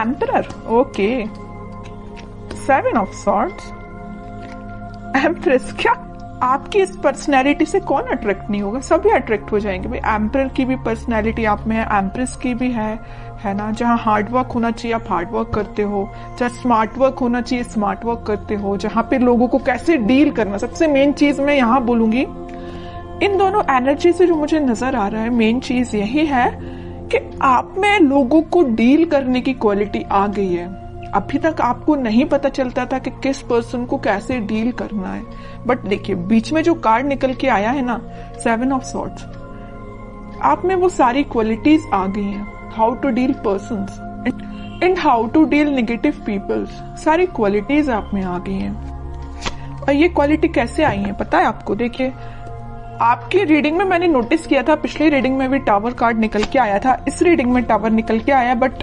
Emperor okay seven of swords empress क्या आपकी इस पर्सनैलिटी से कौन अट्रैक्ट नहीं होगा? सभी अट्रैक्ट हो जाएँगे भाई। एम्पर की भी पर्सनैलिटी आप में है एम्प्रेस की भी है है ना? जहाँ हार्ड वर्क होना चाहिए, आप हार्ड वर्क करते हो। जहाँ स्मार्ट वर्क होना चाहिए स्मार्ट वर्क करते हो। जहाँ पे लोगों को कैसे डील करना? सबसे मेन चीज़ मैं यहाँ बोलूँगी। इन दोनों एनर्जी से जो मुझे नज़र आ रहा है मेन चीज़ यही है कि आप में लोगों को डील करने की क्वालिटी आ गई है। अभी तक आपको नहीं पता चलता था कि किस पर्सन को कैसे डील करना है। बट देखिए, बीच में जो कार्ड निकल के आया है ना सेवन ऑफ़ सॉर्ट्स आप में वो सारी क्वालिटीज आ गई हैं। How to deal person and how to deal negative peoples सारी क्वालिटीज आप में आ गई हैं। और ये क्वालिटी कैसे आई है? पता है आपको? देखिए आपकी रीडिंग में मैंने नोटिस किया था, पिछली रीडिंग में भी टावर कार्ड निकल के आया था। इस रीडिंग में टावर निकल के आया बट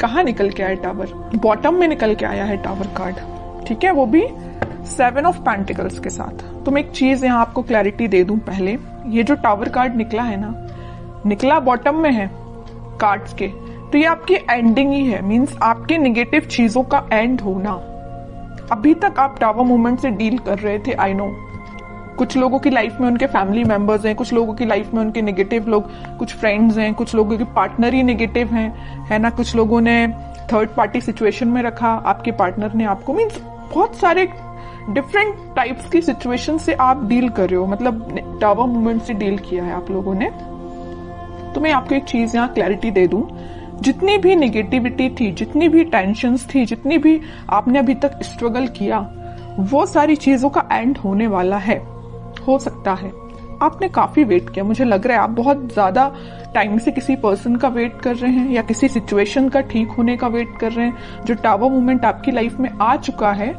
कहा निकल के आया टावर बॉटम में निकल के आया है टावर कार्ड ठीक है, वो भी सेवन ऑफ़ पेंटिकल्स के साथ। तो मैं एक चीज़ यहाँ आपको क्लैरिटी दे दूँ पहले। ये जो टावर कार्ड निकला है ना, निकला बॉटम में है कार्ड्स के। तो ये आपकी एंडिंग ही है मींस आपके निगेटिव चीज़ों का एंड होना। अभी तक आप टावर मूवमेंट से डील कर रहे थे आई नो कुछ लोगों की लाइफ में उनके फैमिली मेंबर्स हैं, कुछ लोगों की लाइफ में उनके नेगेटिव लोग, कुछ फ्रेंड्स हैं, कुछ लोगों के पार्टनर ही नेगेटिव हैं, है ना? कुछ लोगों ने थर्ड पार्टी सिचुएशन में रखा, आपके पार्टनर ने आपको मीन्स बहुत सारे डिफरेंट टाइप्स की सिचुएशन से आप डील कर रहे हो। मतलब टावर मूवमेंट से डील किया है आप लोगों ने। तो मैं आपको एक चीज़ यहाँ क्लैरिटी दे दूँ। जितनी भी निगेटिविटी थी, जितनी भी टेंशन थी, जितनी भी आपने अभी तक स्ट्रगल किया, वो सारी चीज़ों का एंड होने वाला है। हो सकता है। आपने काफ़ी वेट किया। मुझे लग रहा है आप बहुत ज़्यादा टाइम से किसी पर्सन का वेट कर रहे हैं या किसी सिचुएशन का ठीक होने का वेट कर रहे हैं। जो टावर मूवमेंट आपकी लाइफ में आ चुका है,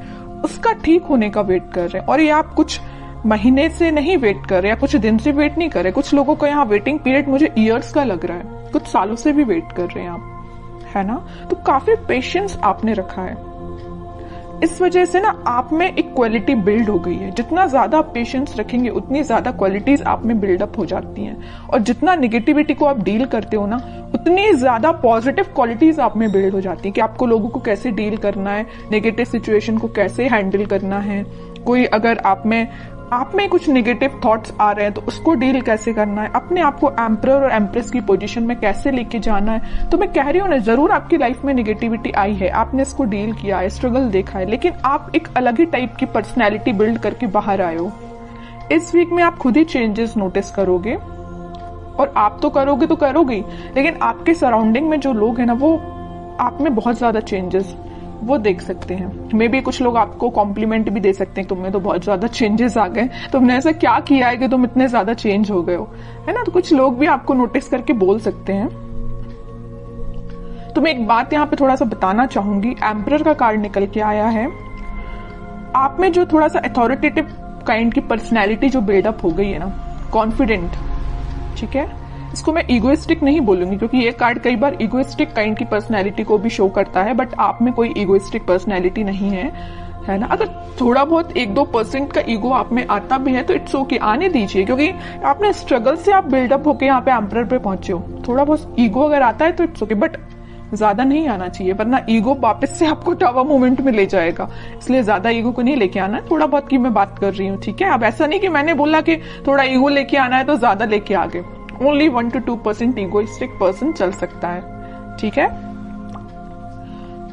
उसका ठीक होने का वेट कर रहे हैं। और ये आप कुछ महीने से नहीं वेट कर रहे या कुछ दिन से वेट नहीं कर रहे। कुछ लोगों का यहाँ वेटिंग पीरियड मुझे ईयर्स का लग रहा है। कुछ सालों से भी वेट कर रहे हैं आप। है ना? तो काफ़ी पेशेंस आपने रखा है। इस वजह से ना आप में एक क्वालिटी बिल्ड हो गई है। जितना ज़्यादा आप पेशेंस रखेंगे, उतनी ज़्यादा क्वालिटीज आप में बिल्डअप हो जाती हैं। और जितना निगेटिविटी को आप डील करते हो ना, उतनी ज़्यादा पॉजिटिव क्वालिटीज आप में बिल्ड हो जाती है कि आपको लोगों को कैसे डील करना है नेगेटिव सिचुएशन को कैसे हैंडल करना है। कोई अगर आप में आप में कुछ नेगेटिव थॉट्स आ रहे हैं तो उसको डील कैसे करना है? अपने आप को एम्पर और एम्प्रेस की पोजीशन में कैसे लेके जाना है? तो मैं कह रही हूँ ना, ज़रूर आपकी लाइफ में नेगेटिविटी आई है। आपने इसको डील किया है स्ट्रगल देखा है, लेकिन आप एक अलग ही टाइप की पर्सनैलिटी बिल्ड करके बाहर आए हो। इस वीक में आप खुद ही चेंजेस नोटिस करोगे, और आप तो करोगे तो करोगे लेकिन आपके सराउंडिंग में जो लोग हैं ना, वो आप में बहुत ज़्यादा चेंजेस वो देख सकते हैं। मे बी कुछ लोग आपको कॉम्प्लीमेंट भी दे सकते हैं तुम्हें तो बहुत ज़्यादा चेंजेस आ गए। तुमने ऐसा क्या किया है कि तुम इतने ज़्यादा चेंज हो गए हो? है ना? तो कुछ लोग भी आपको नोटिस करके बोल सकते हैं। तो मैं एक बात यहाँ पे थोड़ा सा बताना चाहूँगी। एम्पर का कार्ड निकल के आया है। आप में जो थोड़ा सा अथॉरिटेटिव काइंड की पर्सनैलिटी जो बिल्डअप हो गई है ना कॉन्फिडेंट ठीक है? इसको मैं इगोइस्टिक नहीं बोलूँगी, क्योंकि ये कार्ड कई बार इगोइस्टिक काइंड की पर्सनैलिटी को भी शो करता है बट आप में कोई इगोइस्टिक पर्सनैलिटी नहीं है है ना? अगर थोड़ा बहुत एक दो परसेंट का ईगो आप में आता भी है तो इट्स ओके आने दीजिए, क्योंकि आपने स्ट्रगल से आप बिल्डअप होके यहाँ पे एम्पर पे पहुँचे हो। थोड़ा बहुत ईगो अगर आता है तो इट्स ओके बट ज़्यादा नहीं आना चाहिए, वरना ईगो वापस से आपको टावर मोमेंट में ले जाएगा। इसलिए ज़्यादा ईगो को नहीं लेके आना है थोड़ा बहुत की मैं बात कर रही हूँ, ठीक है? अब ऐसा नहीं कि मैंने बोला कि थोड़ा ईगो लेके आना है तो ज़्यादा लेके आ गए only one two two percent egoistic person चल सकता है, ठीक है?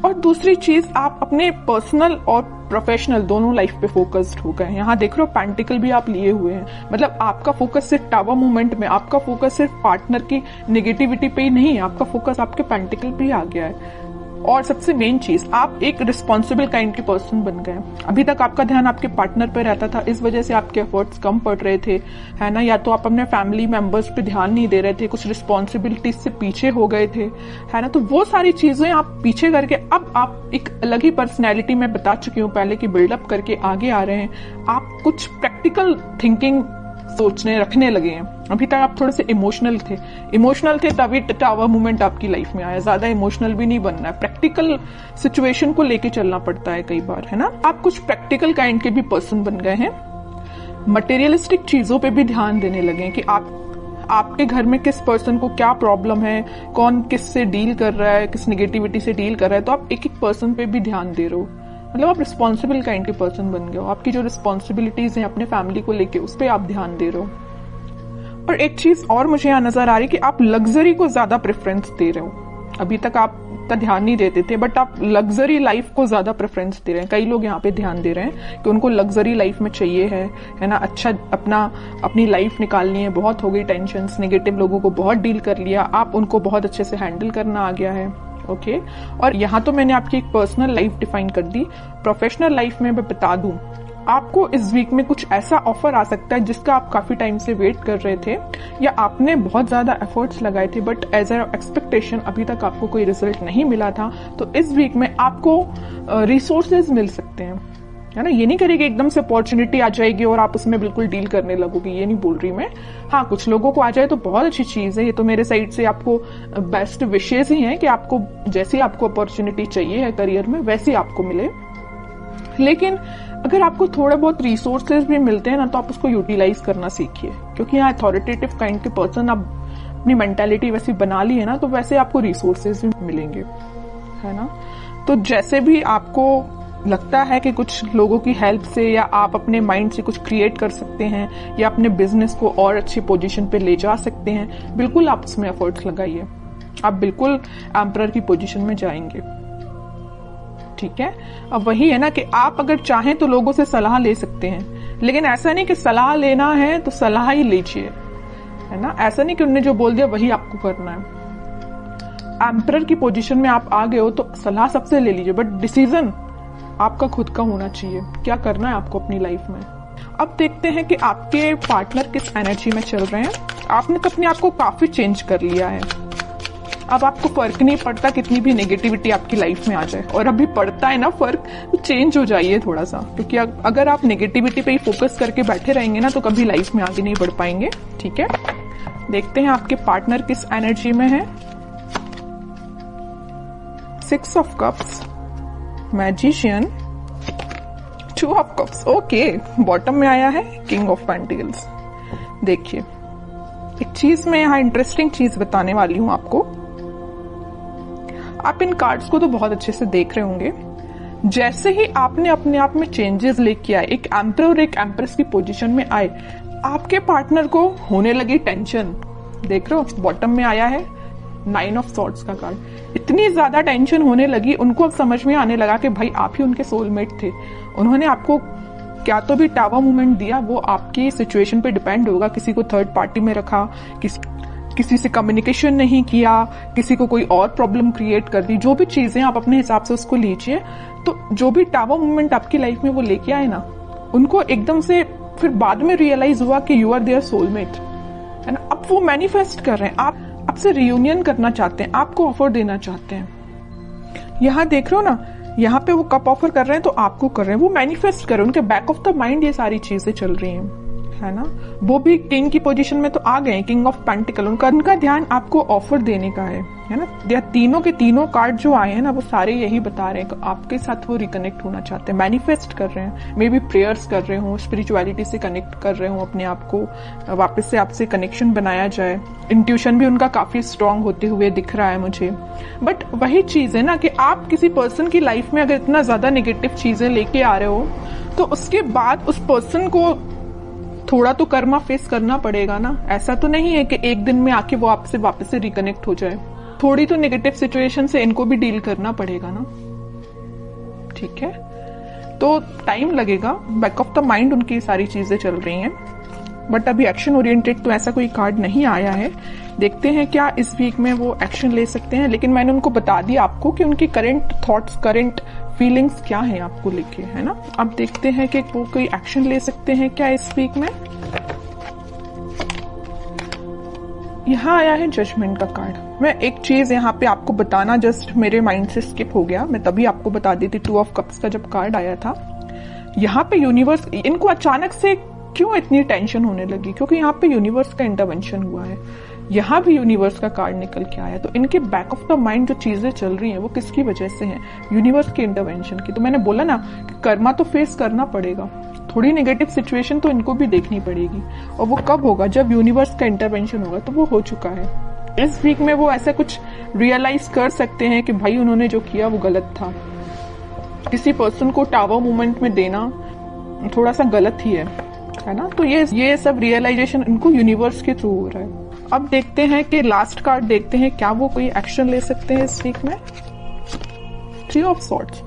और दूसरी चीज़, आप अपने पर्सनल और प्रोफेशनल दोनों लाइफ पे फोकस्ड हो गए यहाँ देख रहे हो पैंटिकल भी आप लिए हुए हैं। मतलब आपका फोकस सिर्फ़ टावर मूवमेंट में, आपका फोकस सिर्फ़ पार्टनर की निगेटिविटी पे ही नहीं है, आपका फोकस आपके पैंटिकल पे ही आ गया है। और सबसे मेन चीज़, आप एक रिस्पॉन्सिबल काइंड के पर्सन बन गए। अभी तक आपका ध्यान आपके पार्टनर पे रहता था, इस वजह से आपके एफर्ट्स कम पड़ रहे थे, है ना? या तो आप अपने फैमिली मेंबर्स पे ध्यान नहीं दे रहे थे, कुछ रिस्पॉन्सिबिलिटीज से पीछे हो गए थे, है ना? तो वो सारी चीज़ें आप पीछे करके, अब आप एक अलग ही पर्सनैलिटी में बता चुकी हूँ पहले की बिल्डअप करके आगे आ रहे हैं। आप कुछ प्रैक्टिकल थिंकिंग सोचने, रखने लगे हैं। अभी तक आप थोड़े से इमोशनल थे। इमोशनल थे तभी टावर मूवमेंट आपकी लाइफ में आया। ज़्यादा इमोशनल भी नहीं बनना है। प्रैक्टिकल सिचुएशन को लेके चलना पड़ता है कई बार, है ना? आप कुछ प्रैक्टिकल काइंड के भी पर्सन बन गए हैं। मटेरियलिस्टिक चीज़ों पे भी ध्यान देने लगे कि आप, आपके घर में किस पर्सन को क्या प्रॉब्लम है, कौन किस से डील कर रहा है, किस निगेटिविटी से डील कर रहा है तो आप एक एक पर्सन पे भी ध्यान दे रहे हो। मतलब आप रिस्पॉन्सिबल काइंड के पर्सन बन गए हो। आपकी जो रिस्पॉन्सिबिलिटीज हैं अपने फैमिली को लेके, उस पर आप ध्यान दे रहे हो। और एक चीज़ और मुझे यहाँ नज़र आ रही कि आप लग्जरी को ज़्यादा प्रेफरेंस दे रहे हो। अभी तक आप का ध्यान नहीं देते थे बट आप लग्जरी लाइफ को ज़्यादा प्रेफरेंस दे रहे हैं। कई लोग यहाँ पे ध्यान दे रहे हैं कि उनको लग्जरी लाइफ में चाहिए है है ना? अच्छा अपना, अपनी लाइफ निकालनी है, बहुत हो गई टेंशन नेगेटिव लोगों को बहुत डील कर लिया, आप उनको बहुत अच्छे से हैंडल करना आ गया है ओके okay? और यहाँ तो मैंने आपकी एक पर्सनल लाइफ डिफाइन कर दी। प्रोफेशनल लाइफ में मैं बता दूँ आपको इस वीक में कुछ ऐसा ऑफ़र आ सकता है जिसका आप काफ़ी टाइम से वेट कर रहे थे, या आपने बहुत ज़्यादा एफर्ट्स लगाए थे बट एज ए एक्सपेक्टेशन अभी तक आपको कोई रिज़ल्ट नहीं मिला था तो इस वीक में आपको रिसोर्सेज मिल सकते हैं। है ना? ये नहीं करेगी एकदम से अपॉर्चुनिटी आ जाएगी और आप उसमें बिल्कुल डील करने लगोगे, ये नहीं बोल रही मैं। हाँ कुछ लोगों को आ जाए तो बहुत अच्छी चीज़ है, ये तो मेरे साइड से आपको बेस्ट विशेष ही है कि आपको, जैसी आपको अपॉर्चुनिटी चाहिए है करियर में, वैसी आपको मिले। लेकिन अगर आपको थोड़े बहुत रिसोर्सेज भी मिलते हैं ना तो आप उसको यूटिलाइज करना सीखिए। क्योंकि यहाँ अथॉरिटेटिव काइंड के पर्सन आप अपनी मेंटेलिटी वैसी बना ली है ना तो वैसे आपको रिसोर्सेज भी मिलेंगे। है ना? तो जैसे भी आपको लगता है कि कुछ लोगों की हेल्प से या आप अपने माइंड से कुछ क्रिएट कर सकते हैं, या अपने बिज़नेस को और अच्छी पोजीशन पे ले जा सकते हैं, बिल्कुल आप उसमें एफर्ट्स लगाइए। आप बिल्कुल एम्पर की पोजीशन में जाएँगे। ठीक है? अब वही है ना कि आप अगर चाहें तो लोगों से सलाह ले सकते हैं। लेकिन ऐसा नहीं कि सलाह लेना है तो सलाह ही लीजिए। है ना? ऐसा नहीं कि उन्होंने जो बोल दिया वही आपको करना है। एम्पर की पोजीशन में आप आ गए हो तो सलाह सबसे ले लीजिए बट डिसीज़न आपका खुद का होना चाहिए। क्या करना है आपको अपनी लाइफ में? अब देखते हैं कि आपके पार्टनर किस एनर्जी में चल रहे हैं। आपने तो अपने आप को काफ़ी चेंज कर लिया है। अब आपको फ़र्क नहीं पड़ता कितनी भी नेगेटिविटी आपकी लाइफ में आ जाए। और अभी पड़ता है ना फ़र्क तो चेंज हो जाइए थोड़ा सा क्योंकि अगर आप नेगेटिविटी पे ही फोकस करके बैठे रहेंगे ना तो कभी लाइफ में आगे नहीं बढ़ पाएँगे। ठीक है? देखते हैं आपके पार्टनर किस एनर्जी में है। Six of cups magician two of cups okay bottom में आया है किंग ऑफ़ पेंटिकल्स देखिए, एक चीज़ मैं यहाँ इंटरेस्टिंग चीज़ बताने वाली हूँ आपको। आप इन कार्ड्स को तो बहुत अच्छे से देख रहे होंगे। जैसे ही आपने अपने आप में चेंजेस लेके आए, एक एम्पर और एक एम्प्रेस की पोजीशन में आए, आपके पार्टनर को होने लगी टेंशन देख रहे हो बॉटम में आया है नाइन ऑफ़ सॉर्ट्स का कार्ड इतनी ज़्यादा टेंशन होने लगी, उनको अब समझ में आने लगा कि भाई आप ही उनके सोलमेट थे। उन्होंने आपको क्या तो भी टावा मूवमेंट दिया, वो आपकी सिचुएशन पे डिपेंड होगा, किसी को थर्ड पार्टी में रखा, किसी किसी से कम्युनिकेशन नहीं किया, किसी को कोई और प्रॉब्लम क्रिएट कर दी, जो भी चीज़ें आप अपने हिसाब से उसको लीजिए तो जो भी टावर मोमेंट आपकी लाइफ में वो लेके आए ना, उनको एकदम से फिर बाद में रियलाइज़ हुआ कि यू आर देयर सोलमेट है ना अब वो मैनिफेस्ट कर रहे हैं। आप, आपसे रियूनियन करना चाहते हैं, आपको ऑफ़र देना चाहते हैं। यहाँ देख रहे हो ना, यहाँ पे वो कप ऑफ़र कर रहे हैं तो आपको कर रहे हैं। वो मैनिफेस्ट कर रहे हैं। उनके बैक ऑफ़ द माइंड ये सारी चीज़ें चल रही हैं। है ना? वो भी किंग की पोजीशन में तो आ गए किंग ऑफ़ पेंटिकल उनका उनका ध्यान आपको ऑफ़र देने का है है ना? या तीनों के तीनों कार्ड जो आए हैं ना, वो सारे यही बता रहे हैं कि आपके साथ वो रिकनेक्ट होना चाहते हैं मैनिफेस्ट कर रहे हैं। मे बी प्रेयर्स कर रहे हो स्पिरिचुअलिटी से कनेक्ट कर रहे हो, अपने आप को, वापस से आपसे कनेक्शन बनाया जाए। इंट्यूशन भी उनका काफ़ी स्ट्रांग होते हुए दिख रहा है मुझे। बट वही चीज़ है ना कि आप किसी पर्सन की लाइफ में अगर इतना ज़्यादा नेगेटिव चीज़ें लेके आ रहे हो तो उसके बाद उस पर्सन को थोड़ा तो कर्मा फेस करना पड़ेगा ना। ऐसा तो नहीं है कि एक दिन में आके वो आपसे वापस से रिकनेक्ट हो जाए। थोड़ी तो नेगेटिव सिचुएशन से इनको भी डील करना पड़ेगा ना। ठीक है? तो टाइम लगेगा। बैक ऑफ़ द माइंड उनकी सारी चीज़ें चल रही हैं। बट अभी एक्शन ओरिएंटेड तो ऐसा कोई कार्ड नहीं आया है। देखते हैं क्या इस वीक में वो एक्शन ले सकते हैं। लेकिन मैंने उनको बता दिया आपको कि उनकी करंट थॉट्स करंट फीलिंग्स क्या है आपको लेके, है ना? अब देखते हैं कि वो कोई एक्शन ले सकते हैं क्या इस वीक में? यहाँ आया है जजमेंट का कार्ड मैं एक चीज़ यहाँ पे आपको बताना जस्ट मेरे माइंड से स्किप हो गया। मैं तभी आपको बता दी थी टू ऑफ़ कप्स का जब कार्ड आया था। यहाँ पे यूनिवर्स इनको अचानक से क्यों इतनी टेंशन होने लगी? क्योंकि यहाँ पे यूनिवर्स का इंटरवेंशन हुआ है। यहाँ भी यूनिवर्स का कार्ड निकल के आया। तो इनके बैक ऑफ़ द माइंड जो चीज़ें चल रही हैं, वो किसकी वजह से हैं? यूनिवर्स के इंटरवेंशन की। तो मैंने बोला ना कि कर्मा तो फेस करना पड़ेगा। थोड़ी नेगेटिव सिचुएशन तो इनको भी देखनी पड़ेगी। और वो कब होगा? जब यूनिवर्स का इंटरवेंशन होगा तो वो हो चुका है। इस वीक में वो ऐसा कुछ रियलाइज़ कर सकते हैं कि भाई उन्होंने जो किया, वो गलत था। किसी पर्सन को टावर मूवमेंट में देना थोड़ा सा गलत ही है। है ना? तो ये ये सब रियलाइजेशन इनको यूनिवर्स के थ्रू हो रहा है। अब देखते हैं कि लास्ट कार्ड देखते हैं, क्या वो कोई एक्शन ले सकते हैं इस वीक में? थ्री ऑफ़ सॉर्ट्स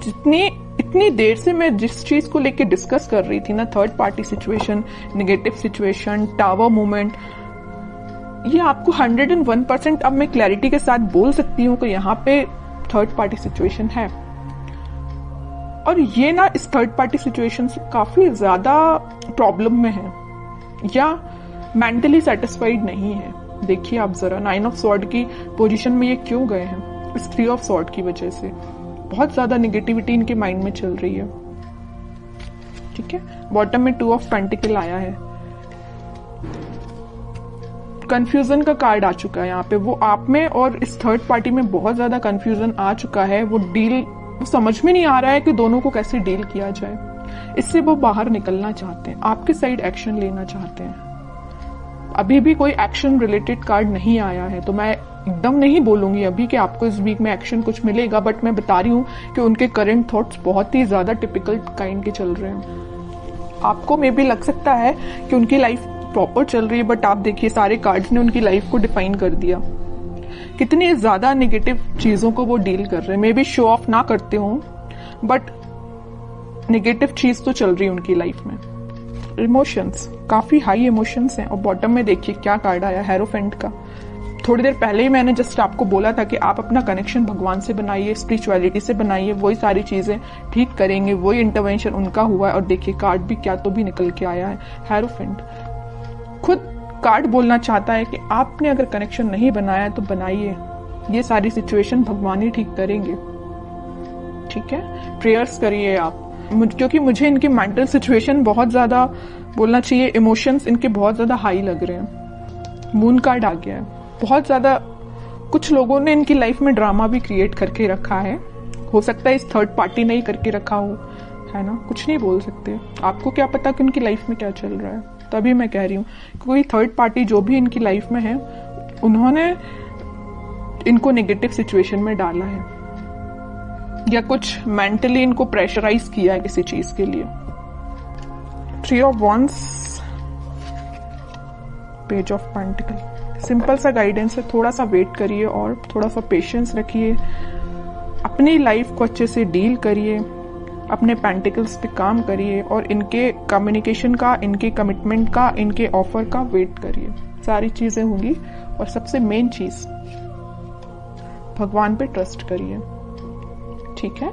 जितनी, इतनी देर से मैं जिस चीज़ को लेके डिस्कस कर रही थी ना third party situation negative situation tower movement ये आपको 101 परसेंट अब मैं क्लैरिटी के साथ बोल सकती हूँ कि यहाँ पे थर्ड पार्टी सिचुएशन है। और ये ना इस थर्ड पार्टी सिचुएशन से काफ़ी ज़्यादा प्रॉब्लम में है। या मेंटली सेटिस्फाइड नहीं है। देखिए आप जरा नाइन ऑफ़ सॉर्ड की पोजीशन में ये क्यों गए हैं? इस थ्री ऑफ़ सॉर्ड की वजह से। बहुत ज़्यादा निगेटिविटी इनके माइंड में चल रही है। ठीक है? बॉटम में टू ऑफ़ पेंटिकल आया है। कंफ्यूजन का कार्ड आ चुका है यहाँ पे। वो आप में और इस थर्ड पार्टी में बहुत ज़्यादा कंफ्यूजन आ चुका है। वो डील वो समझ में नहीं आ रहा है कि दोनों को कैसे डील किया जाए। इससे वो बाहर निकलना चाहते हैं। आपके साइड एक्शन लेना चाहते हैं। अभी भी कोई एक्शन रिलेटेड कार्ड नहीं आया है तो मैं एकदम नहीं बोलूँगी अभी कि आपको इस वीक में एक्शन कुछ मिलेगा बट मैं बता रही हूँ कि उनके करंट थॉट्स बहुत ही ज़्यादा टिपिकल काइंड के चल रहे हैं। आपको मे भी लग सकता है कि उनकी लाइफ प्रॉपर चल रही है बट आप देखिए, सारे कार्ड्स ने उनकी लाइफ को डिफाइन कर दिया। कितनी ज़्यादा नेगेटिव चीज़ों को वो डील कर रहे हैं। मे बी शो ऑफ़ ना करते हो बट नेगेटिव चीज़ तो चल रही है उनकी लाइफ में। इमोशंस काफ़ी हाई इमोशंस हैं। और बॉटम में देखिए क्या कार्ड आया हेरोफेंट का। थोड़ी देर पहले ही मैंने जस्ट आपको बोला था कि आप अपना कनेक्शन भगवान से बनाइए स्पिरिचुअलिटी से बनाइए, वही सारी चीज़ें ठीक करेंगे, वही इंटरवेंशन उनका हुआ है। और देखिए कार्ड भी क्या तो भी निकल के आया है हेरोफेंट खुद कार्ड बोलना चाहता है कि आपने अगर कनेक्शन नहीं बनाया तो बनाइए। ये सारी सिचुएशन भगवान ही ठीक करेंगे। ठीक है? प्रेयर्स करिए आप। क्योंकि मुझे इनकी मेंटल सिचुएशन बहुत ज़्यादा बोलना चाहिए इमोशंस इनके बहुत ज़्यादा हाई लग रहे हैं। मून कार्ड आ गया है। बहुत ज़्यादा कुछ लोगों ने इनकी लाइफ में ड्रामा भी क्रिएट करके रखा है। हो सकता है इस थर्ड पार्टी ने ही करके रखा हो, है ना? कुछ नहीं बोल सकते। आपको क्या पता कि उनकी लाइफ में क्या चल रहा है? तभी मैं कह रही हूँ कोई थर्ड पार्टी जो भी इनकी लाइफ में है, उन्होंने इनको नेगेटिव सिचुएशन में डाला है। या कुछ मेंटली इनको प्रेशराइज किया है किसी चीज़ के लिए। Three of wands page of pentacles simple सा गाइडेंस है, थोड़ा सा वेट करिए और थोड़ा सा पेशेंस रखिए। अपनी लाइफ को अच्छे से डील करिए, अपने पेंटिकल्स पे काम करिए और इनके कम्युनिकेशन का, इनके कमिटमेंट का, इनके ऑफ़र का वेट करिए। सारी चीज़ें होंगी और सबसे मेन चीज़, भगवान पे ट्रस्ट करिए। ठीक है?